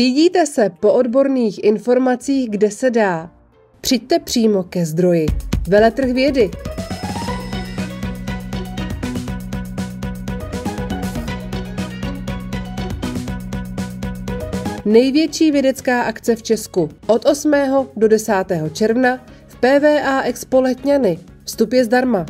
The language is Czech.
Pídíte se po odborných informacích, kde se dá. Přijďte přímo ke zdroji. Veletrh vědy. Největší vědecká akce v Česku od 8. do 10. června v PVA Expo Letňany. Vstup je zdarma.